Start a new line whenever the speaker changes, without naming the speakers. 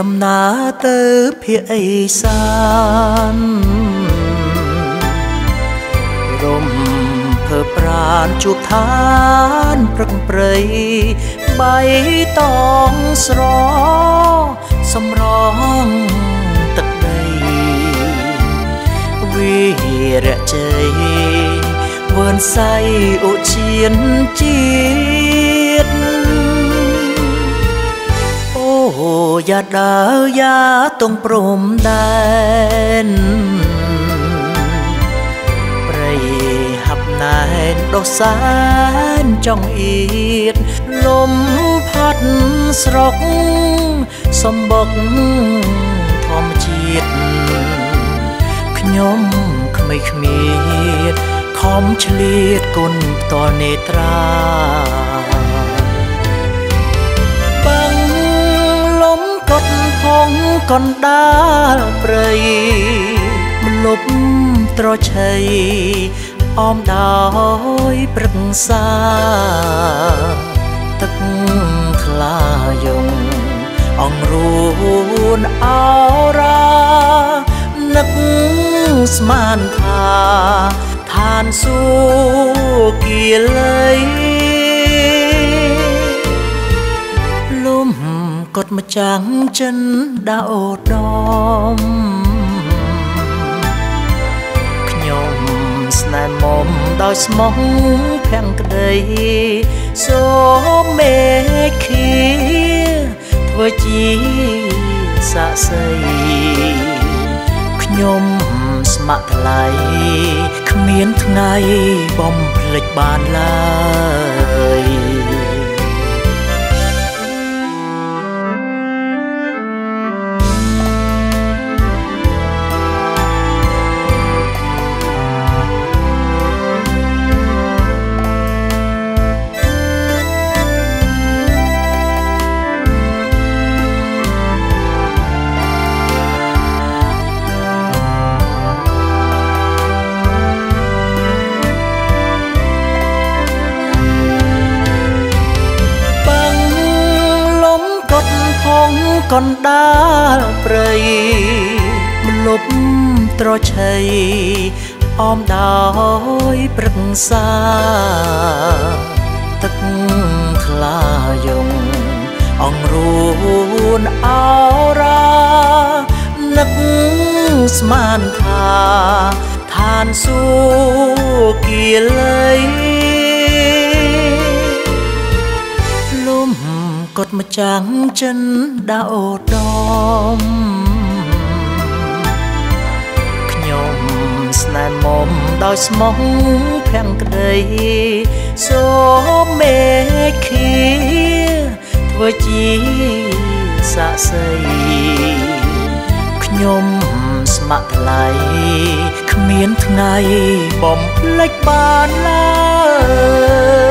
ដំណើរទៅភាគឦសានរំភើប្រានជួបឋានព្រឹកព្រៃបៃតងស្រសម្រងទឹកដីវិរៈជ័យវឿនសៃឧឈានជាតិអូ យ៉ាដើយ៉ាទងព្រំដែនព្រៃហាប់ណែនដោះសានចង់អៀតលំផាត់ស្រុកសំបុកធម្មជាតិខ្ញុំក្មេងគ្មៀតខំឆ្លៀតគុណផ្ទាល់នេត្រា កណ្ដាលព្រៃមលប់ត្រឆៃអមដោយព្រឹក្សាទឹកថ្លាយងអងរួនអរ៉ានឹកស្មានថាឋានសួគ៌គាលីលំ កត់ម្ចាំងចិនដោដំខ្ញុំស្នេហ៍មុំដោយស្មោះភាំងក្តីសូមមេឃាធ្វើជាសាក់សីខ្ញុំស្ម័គ្រថ្លៃគ្មានថ្ងៃបំភ្លេចបានឡើយ កណ្ដាលព្រៃមលប់ត្រឆៃអមដោយព្រឹក្សាទឹកថ្លាយងអងរួនអរ៉ានឹកស្មានថាឋានសួគ៌គាលី កត់ម្ចាំងចិនដោដំខ្ញុំស្នេហ៍មុំដោយស្មោះភាំងក្តីសូមមេឃាធ្វើជាសាក់សីខ្ញុំស្ម័គ្រថ្លៃគ្មានថ្ងៃបំភ្លេចបានឡើយ